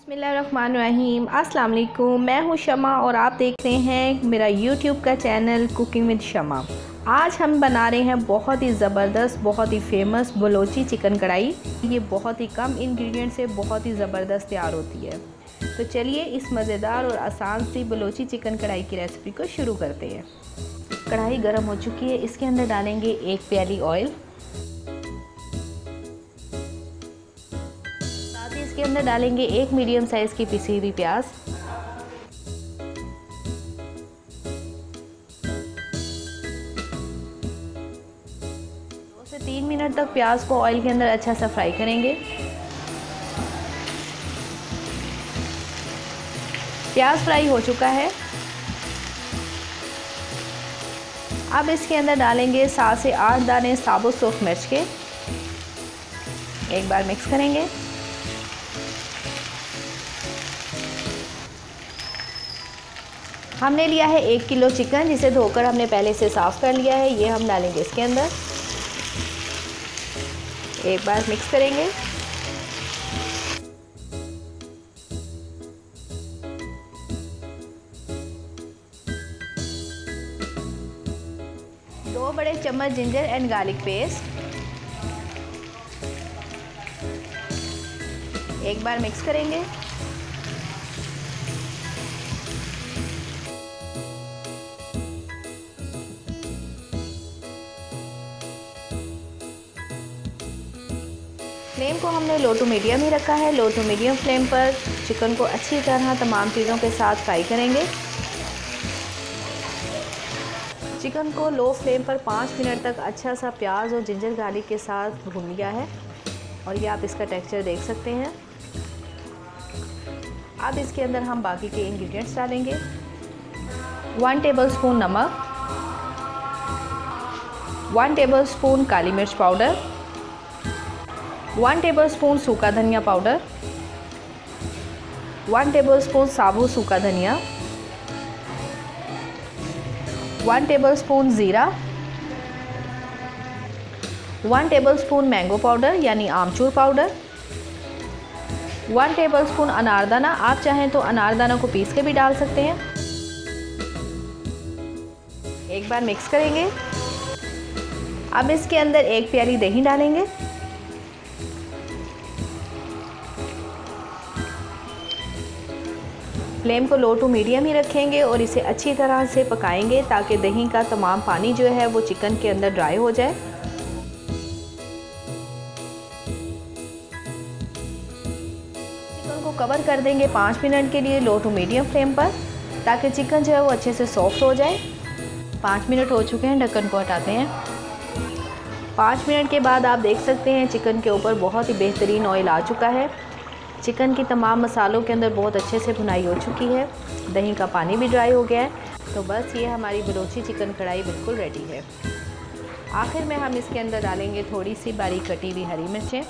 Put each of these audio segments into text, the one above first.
बसमीम वालेकुम मैं हूँ शमा और आप देख रहे हैं मेरा यूट्यूब का चैनल कुकिंग विद शमा। आज हम बना रहे हैं बहुत ही ज़बरदस्त, बहुत ही फ़ेमस बलोची चिकन कढ़ाई। ये बहुत ही कम इंग्रेडिएंट से बहुत ही ज़बरदस्त तैयार होती है। तो चलिए इस मज़ेदार और आसान सी बलोची चिकन कढ़ाई की रेसिपी को शुरू करते हैं। कढ़ाई गर्म हो चुकी है। इसके अंदर डालेंगे एक प्याली ऑयल इसके अंदर डालेंगे एक मीडियम साइज़ की पिसी हुई प्याज। तीन मिनट तक प्याज को ऑयल के अंदर अच्छा सा फ्राई करेंगे। प्याज फ्राई हो चुका है। अब इसके अंदर डालेंगे सात से आठ दाने साबुत सूख मिर्च के। एक बार मिक्स करेंगे। हमने लिया है एक किलो चिकन, जिसे धोकर हमने पहले से साफ़ कर लिया है। ये हम डालेंगे इसके अंदर। एक बार मिक्स करेंगे। दो बड़े चम्मच जिंजर एंड गार्लिक पेस्ट। एक बार मिक्स करेंगे। फ्लेम को हमने लो टू मीडियम ही रखा है। लो टू मीडियम फ्लेम पर चिकन को अच्छी तरह तमाम चीज़ों के साथ फ्राई करेंगे। चिकन को लो फ्लेम पर पाँच मिनट तक अच्छा सा प्याज और जिंजर गार्लिक के साथ भून लिया है। और ये आप इसका टेक्सचर देख सकते हैं। अब इसके अंदर हम बाकी के इंग्रेडिएंट्स डालेंगे। वन टेबल स्पून नमक, वन टेबल स्पून काली मिर्च पाउडर वन टेबल स्पून सूखा धनिया पाउडर वन टेबल स्पून साबुत सूखा धनिया वन टेबल स्पून ज़ीरा one table spoon mango powder यानी आमचूर पाउडर वन टेबल स्पून अनारदाना आप चाहें तो अनारदाना को पीस के भी डाल सकते हैं। एक बार मिक्स करेंगे। अब इसके अंदर एक प्याली दही डालेंगे। फ्लेम को लो टू मीडियम ही रखेंगे और इसे अच्छी तरह से पकाएँगे ताकि दही का तमाम पानी जो है वो चिकन के अंदर ड्राई हो जाए। चिकन को कवर कर देंगे पाँच मिनट के लिए लो टू मीडियम फ्लेम पर ताकि चिकन जो है वो अच्छे से सॉफ्ट हो जाए। पाँच मिनट हो चुके हैं, ढक्कन को हटाते हैं। पाँच मिनट के बाद आप देख सकते हैं चिकन के ऊपर बहुत ही बेहतरीन ऑयल आ चुका है। चिकन की तमाम मसालों के अंदर बहुत अच्छे से भुनाई हो चुकी है। दही का पानी भी ड्राई हो गया है। तो बस ये हमारी बलोची चिकन कढ़ाई बिल्कुल रेडी है। आखिर में हम इसके अंदर डालेंगे थोड़ी सी बारीक कटी हुई हरी मिर्चें।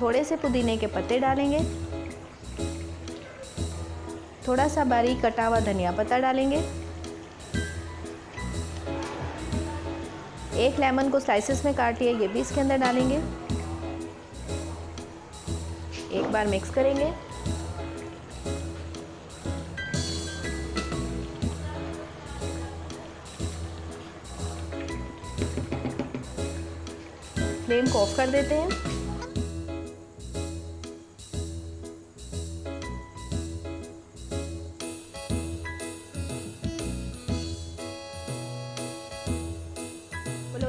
थोड़े से पुदीने के पत्ते डालेंगे। थोड़ा सा बारीक कटा हुआ धनिया पत्ता डालेंगे। एक लेमन को स्लाइसेस में काट लिया ये भी इसके अंदर डालेंगे। एक बार मिक्स करेंगे। फ्लेम को ऑफ़ कर देते हैं।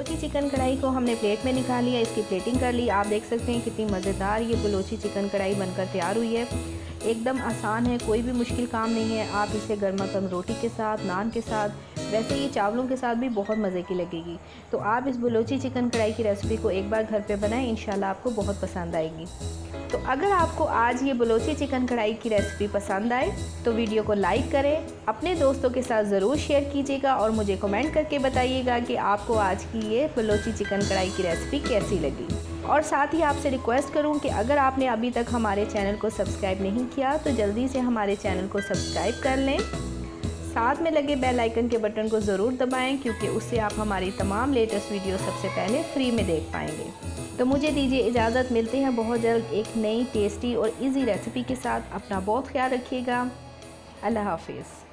बलोची चिकन कढ़ाई को हमने प्लेट में निकाल लिया, इसकी प्लेटिंग कर ली। आप देख सकते हैं कितनी मज़ेदार ये बलोची चिकन कढ़ाई बनकर तैयार हुई है। एकदम आसान है, कोई भी मुश्किल काम नहीं है। आप इसे गर्मा गर्म रोटी के साथ, नान के साथ, वैसे ये चावलों के साथ भी बहुत मज़े की लगेगी। तो आप इस बलोची चिकन कढ़ाई की रेसिपी को एक बार घर पे बनाएँ इन आपको बहुत पसंद आएगी। तो अगर आपको आज ये बलोची चिकन कढ़ाई की रेसिपी पसंद आए तो वीडियो को लाइक करें, अपने दोस्तों के साथ ज़रूर शेयर कीजिएगा और मुझे कमेंट करके बताइएगा कि आपको आज की ये बलोची चिकन कढ़ाई की रेसिपी कैसी लगी। और साथ ही आपसे रिक्वेस्ट करूँ कि अगर आपने अभी तक हमारे चैनल को सब्सक्राइब नहीं किया तो जल्दी से हमारे चैनल को सब्सक्राइब कर लें। साथ में लगे बेल आइकन के बटन को ज़रूर दबाएँ, क्योंकि उससे आप हमारी तमाम लेटेस्ट वीडियो सबसे पहले फ्री में देख पाएँगे। तो मुझे दीजिए इजाज़त, मिलते हैं बहुत जल्द एक नई टेस्टी और इजी रेसिपी के साथ। अपना बहुत ख्याल रखिएगा। अल्लाह हाफिज़।